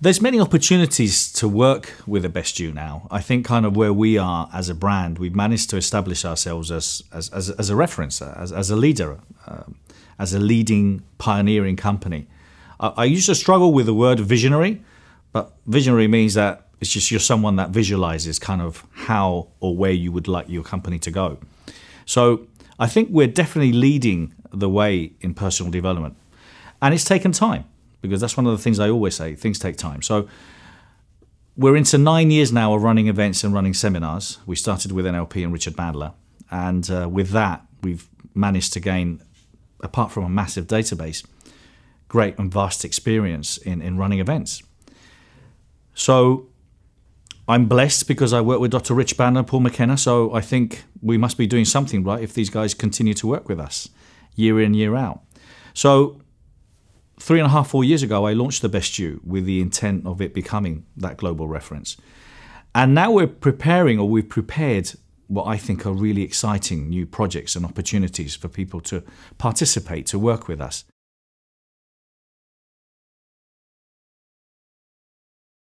There's many opportunities to work with a best you now. I think kind of where we are as a brand, we've managed to establish ourselves as as, as, as a reference, as, as a leader, um, as a leading pioneering company. I, I used to struggle with the word visionary, but visionary means that it's just you're someone that visualizes kind of how or where you would like your company to go. So I think we're definitely leading the way in personal development, and it's taken time because that's one of the things I always say things take time. So we're into nine years now of running events and running seminars. We started with NLP and Richard Bandler, and uh, with that, we've managed to gain, apart from a massive database, great and vast experience in, in running events. So I'm blessed because I work with Dr. Rich Bandler and Paul McKenna, so I think we must be doing something right if these guys continue to work with us year in, year out. So three and a half, four years ago, I launched the Best You with the intent of it becoming that global reference. And now we're preparing, or we've prepared, what I think are really exciting new projects and opportunities for people to participate, to work with us.